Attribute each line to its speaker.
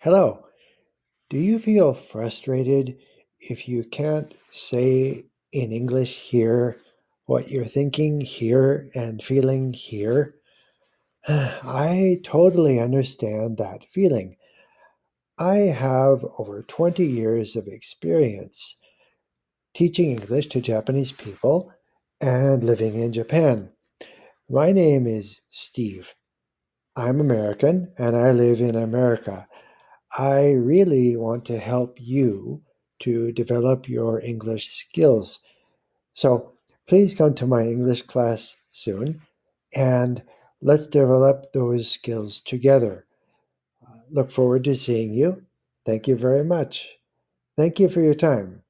Speaker 1: Hello. Do you feel frustrated if you can't say in English here what you're thinking here and feeling here? I totally understand that feeling. I have over 20 years of experience teaching English to Japanese people and living in Japan. My name is Steve. I'm American and I live in America. I really want to help you to develop your English skills. So please come to my English class soon and let's develop those skills together. Look forward to seeing you. Thank you very much. Thank you for your time.